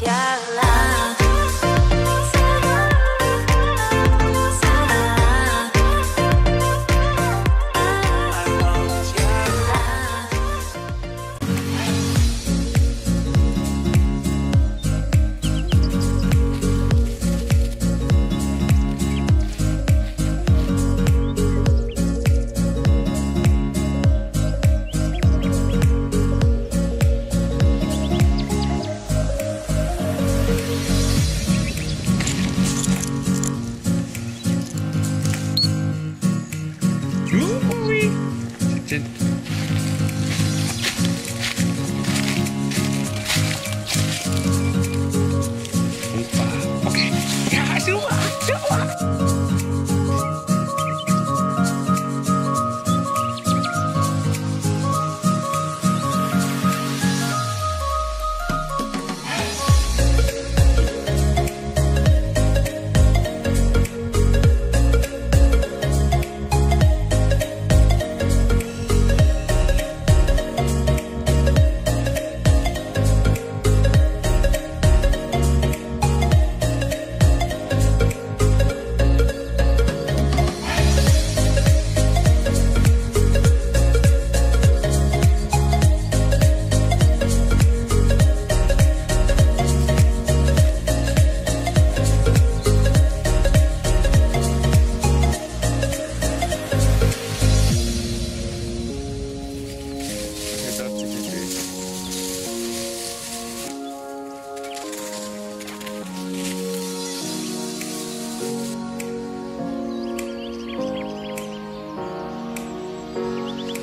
Gracias. Ooh.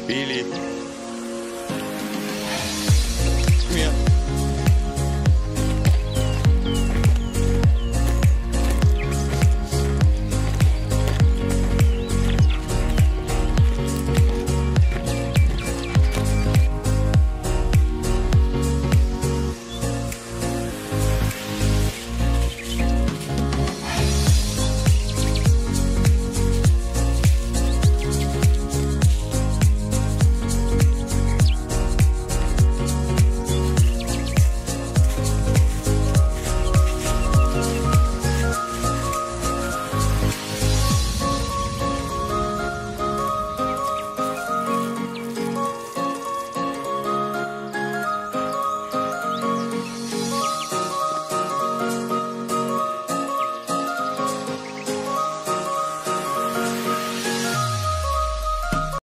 Pili.